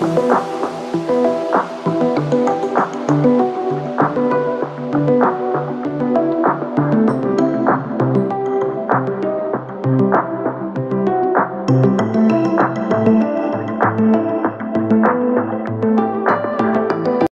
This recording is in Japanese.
you